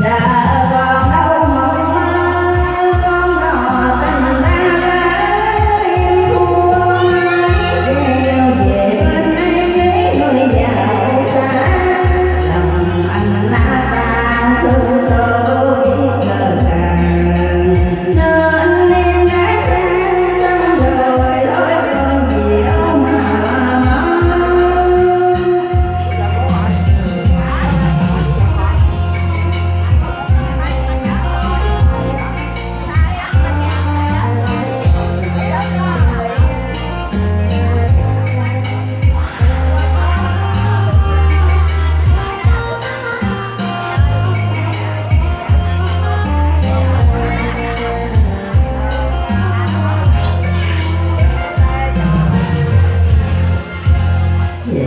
time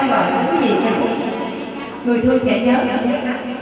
trong đời không có gì cho người thương sẽ nhớ nhớ.